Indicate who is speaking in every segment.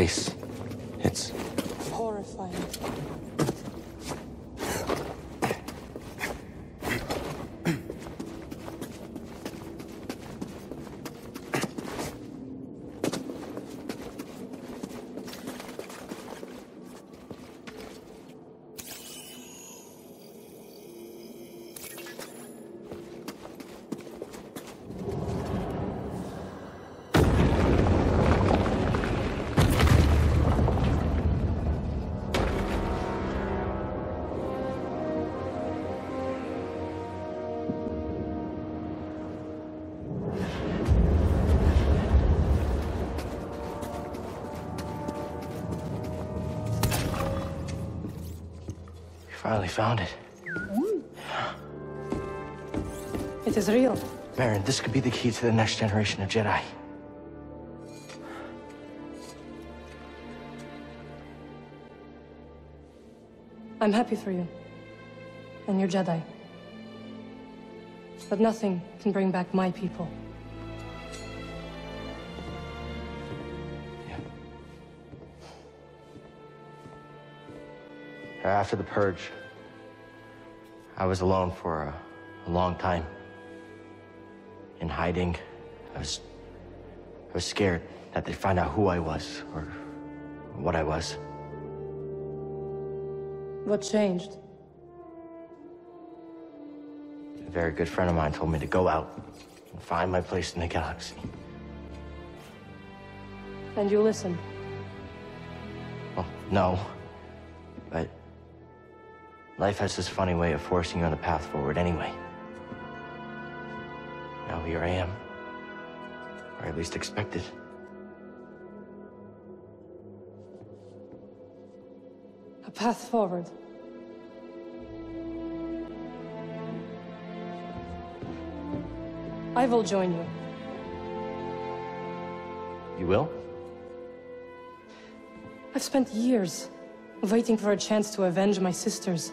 Speaker 1: place. Finally found it.
Speaker 2: It is real.
Speaker 1: Merrin, this could be the key to the next generation of Jedi.
Speaker 2: I'm happy for you. And your Jedi. But nothing can bring back my people. Yeah.
Speaker 1: After the purge, I was alone for a, a long time. In hiding, I was, I was scared that they'd find out who I was or what I was.
Speaker 2: What changed?
Speaker 1: A very good friend of mine told me to go out and find my place in the galaxy.
Speaker 2: And you listened.
Speaker 1: Well, oh, no. Life has this funny way of forcing you on the path forward anyway. Now here I am. Or at least expected.
Speaker 2: A path forward. I will join you.
Speaker 1: You will?
Speaker 2: I've spent years waiting for a chance to avenge my sisters.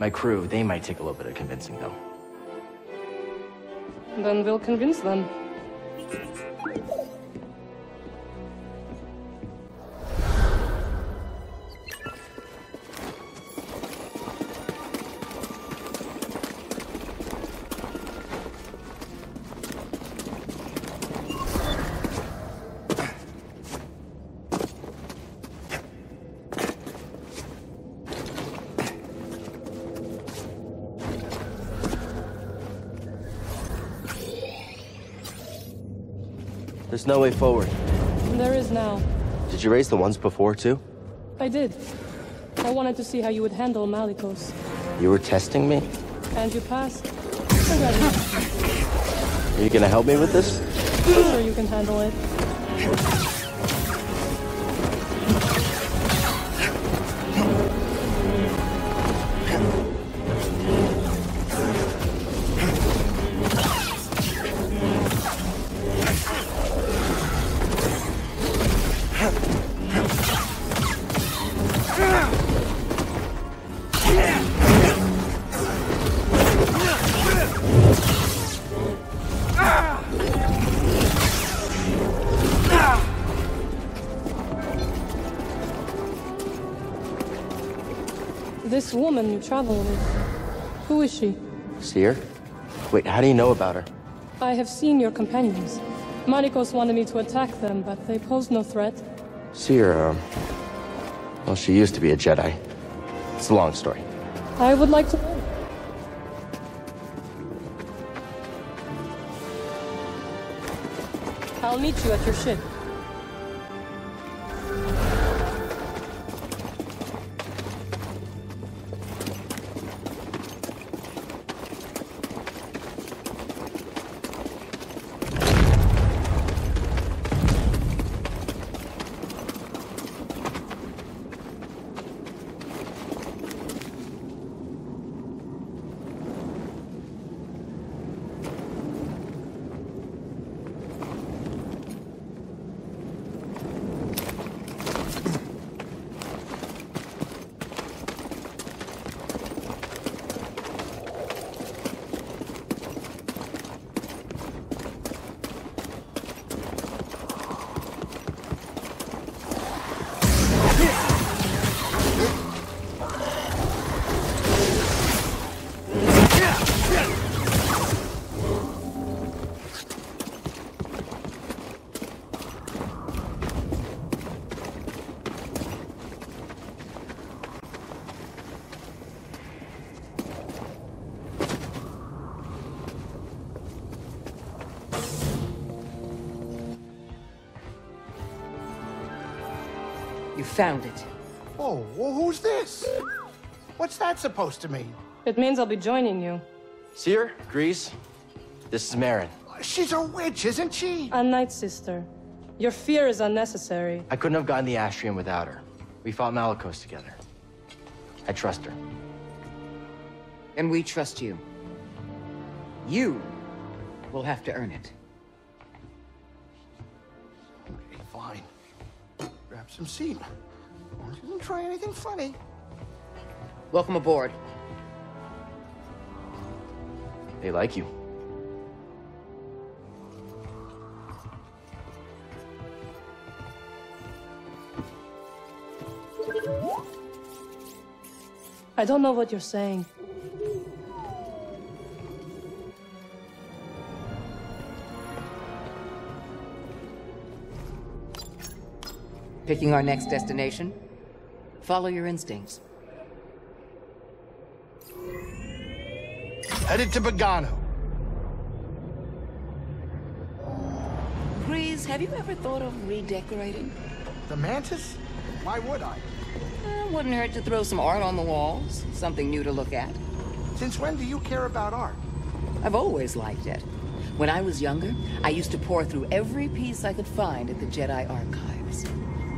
Speaker 1: My crew, they might take a little bit of convincing, though.
Speaker 2: Then we'll convince them.
Speaker 1: There's no way forward.
Speaker 2: There is now.
Speaker 1: Did you raise the ones before, too?
Speaker 2: I did. I wanted to see how you would handle Malicos.
Speaker 1: You were testing me?
Speaker 2: And you passed. Congratulations.
Speaker 1: Are you gonna help me with this?
Speaker 2: I'm sure you can handle it. Woman you travel with, who is she?
Speaker 1: Cere? Wait, how do you know about her?
Speaker 2: I have seen your companions. Malicos wanted me to attack them, but they posed no threat.
Speaker 1: Cere, um... Well, she used to be a Jedi. It's a long story.
Speaker 2: I would like to know. I'll meet you at your ship.
Speaker 3: Found it.
Speaker 4: Oh, well, who's this? What's that supposed to mean?
Speaker 2: It means I'll be joining you.
Speaker 1: Cere, Greez, this is Merrin.
Speaker 4: She's a witch, isn't she?
Speaker 2: A night sister. Your fear is unnecessary.
Speaker 1: I couldn't have gotten the Astrium without her. We fought Malicos together. I trust her.
Speaker 3: And we trust you. You will have to earn it.
Speaker 4: Some seat. She didn't try anything funny.
Speaker 3: Welcome aboard.
Speaker 1: They like you.
Speaker 2: I don't know what you're saying.
Speaker 3: Picking our next destination? Follow your instincts.
Speaker 4: Headed to Bogano.
Speaker 3: Greez, have you ever thought of redecorating?
Speaker 4: The Mantis? Why would I?
Speaker 3: Eh, wouldn't hurt to throw some art on the walls. Something new to look at.
Speaker 4: Since when do you care about art?
Speaker 3: I've always liked it. When I was younger, I used to pore through every piece I could find at the Jedi Archives.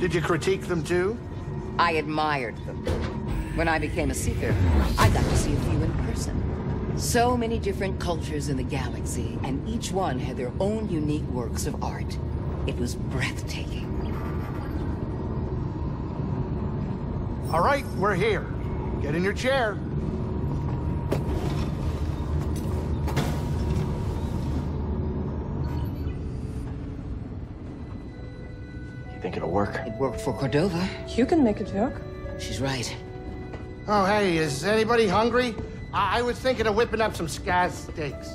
Speaker 4: Did you critique them too?
Speaker 3: I admired them. When I became a Seeker, I got to see a few in person. So many different cultures in the galaxy, and each one had their own unique works of art. It was breathtaking.
Speaker 4: All right, we're here. Get in your chair.
Speaker 1: You think it'll work?
Speaker 3: It worked for Cordova.
Speaker 2: You can make it work.
Speaker 3: She's right.
Speaker 4: Oh, hey, is anybody hungry? I, I was thinking of whipping up some scaz steaks.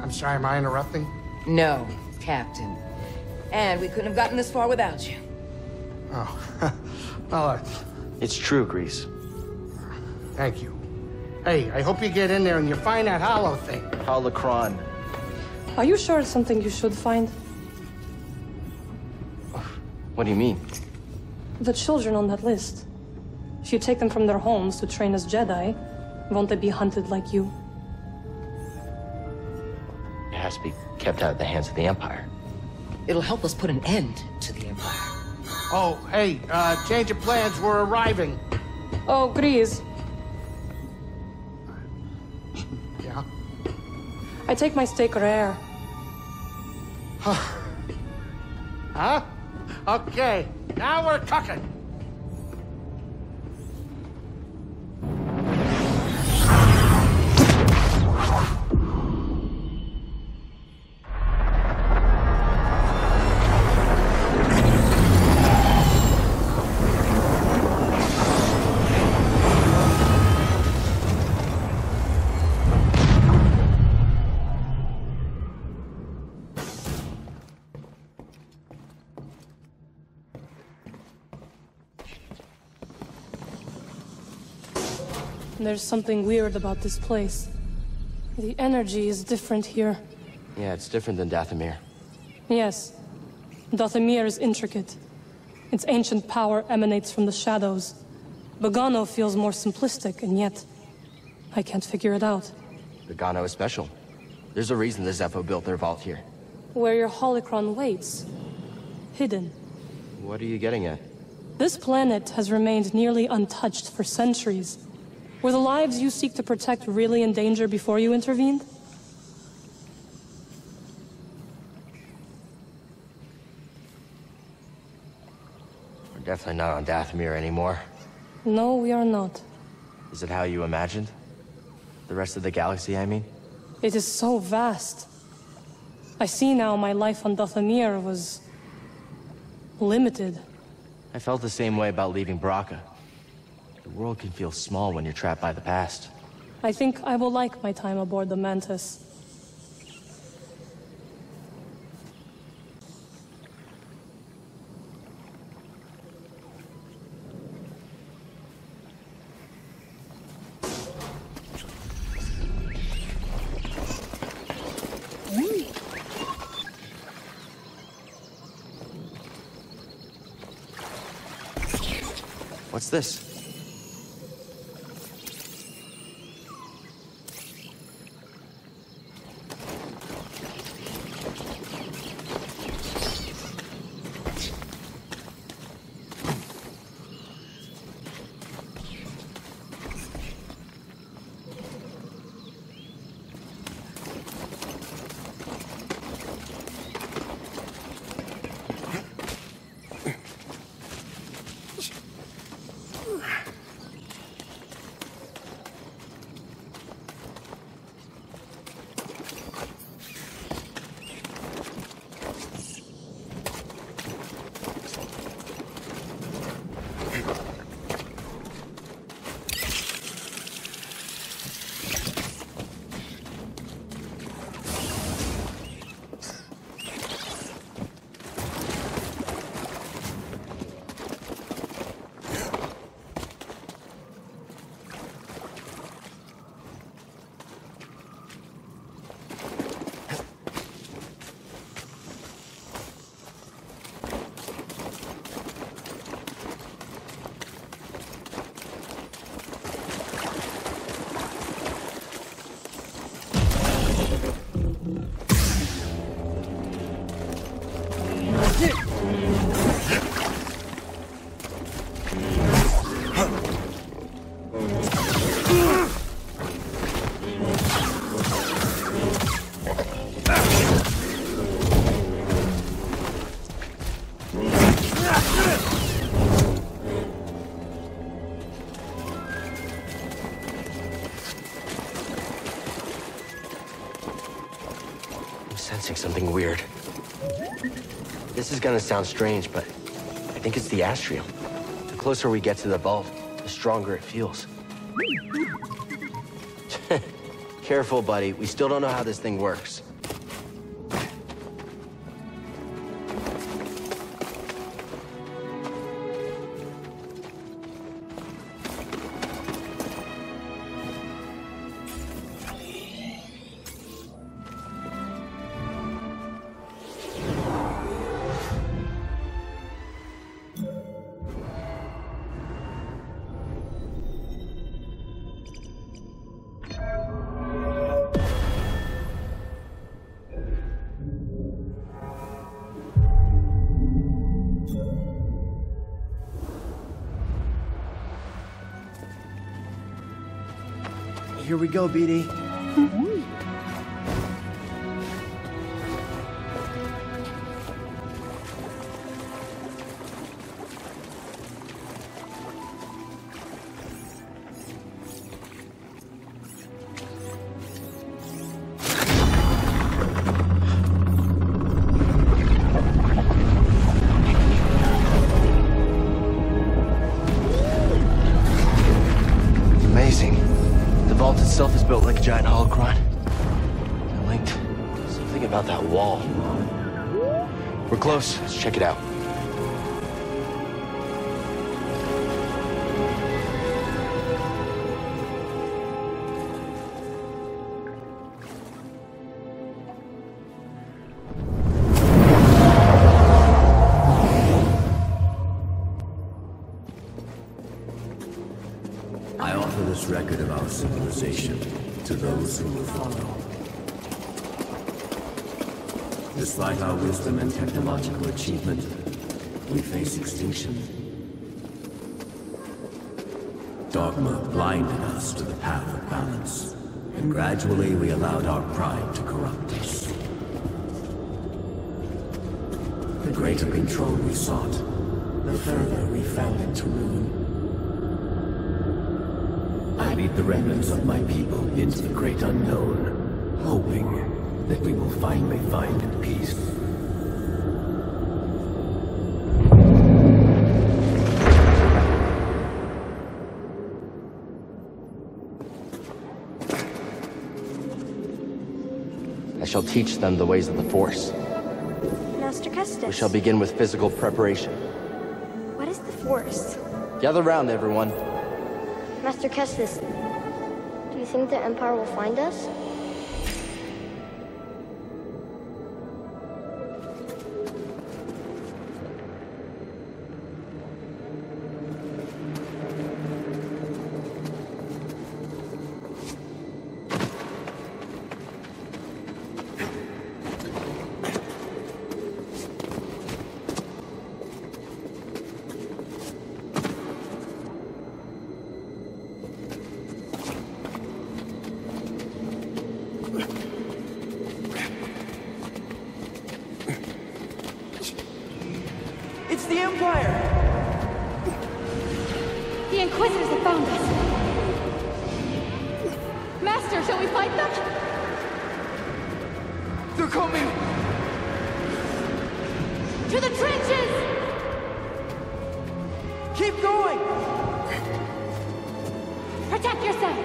Speaker 4: I'm sorry, am I interrupting?
Speaker 3: No, Captain. And we couldn't have gotten this far without you.
Speaker 4: Oh, well, uh,
Speaker 1: It's true, Greez.
Speaker 4: thank you. Hey, I hope you get in there and you find that hollow thing.
Speaker 1: Holocron.
Speaker 2: Are you sure it's something you should find?
Speaker 1: What do you mean?
Speaker 2: The children on that list. If you take them from their homes to train as Jedi, won't they be hunted like you?
Speaker 1: It has to be kept out of the hands of the Empire.
Speaker 3: It'll help us put an end to the Empire.
Speaker 4: Oh, hey, uh, change of plans, we're arriving.
Speaker 2: Oh, Greez.
Speaker 4: Yeah?
Speaker 2: I take my steak rare.
Speaker 4: Huh? Huh? Okay, now we're cooking.
Speaker 2: There's something weird about this place. The energy is different here.
Speaker 1: Yeah, it's different than Dathomir.
Speaker 2: Yes. Dathomir is intricate. Its ancient power emanates from the shadows. Bogano feels more simplistic, and yet... I can't figure it out.
Speaker 1: Bogano is special. There's a reason the Zeffo built their vault here.
Speaker 2: Where your holocron waits. Hidden.
Speaker 1: What are you getting at?
Speaker 2: This planet has remained nearly untouched for centuries. Were the lives you seek to protect really in danger before you intervened?
Speaker 1: We're definitely not on Dathomir anymore.
Speaker 2: No, we are not.
Speaker 1: Is it how you imagined? The rest of the galaxy, I mean?
Speaker 2: It is so vast. I see now my life on Dathomir was... limited.
Speaker 1: I felt the same way about leaving Bracca. The world can feel small when you're trapped by the past.
Speaker 2: I think I will like my time aboard the Mantis.
Speaker 1: What's this? This is gonna sound strange, but I think it's the astrium. The closer we get to the vault, the stronger it feels. Careful, buddy. We still don't know how this thing works. Here we go, BD. About that wall. We're close. Let's check it out.
Speaker 5: I offer this record of our civilization to those who will follow. Despite our wisdom and technological achievement, we face extinction. Dogma blinded us to the path of balance, and gradually we allowed our pride to corrupt us. The greater control we sought, the further we fell into ruin. I lead the remnants of my people into the great unknown, hoping that we will finally find peace.
Speaker 1: I shall teach them the ways of the Force.
Speaker 6: Master Kestis.
Speaker 1: We shall begin with physical preparation.
Speaker 6: What is the Force?
Speaker 1: Gather round, everyone.
Speaker 6: Master Kestis, do you think the Empire will find us?
Speaker 7: Going!
Speaker 8: Protect yourself!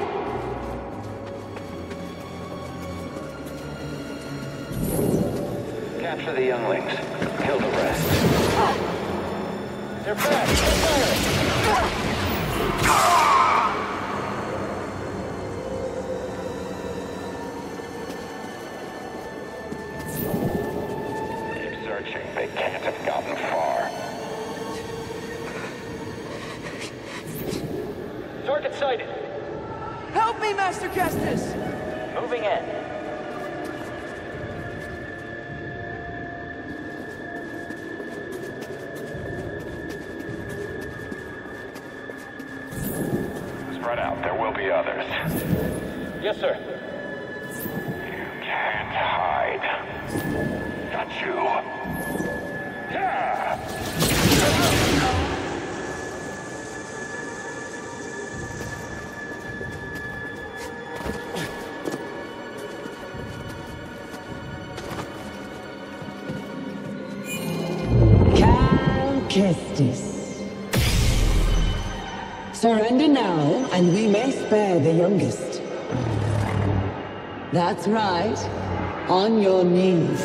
Speaker 9: Capture the younglings. Kill the rest. They're back! Spread out. There will be others. Yes, sir. You can't hide. Got you. Yeah!
Speaker 10: Cal Kestis. Surrender now, and we may spare the youngest. That's right. On your knees.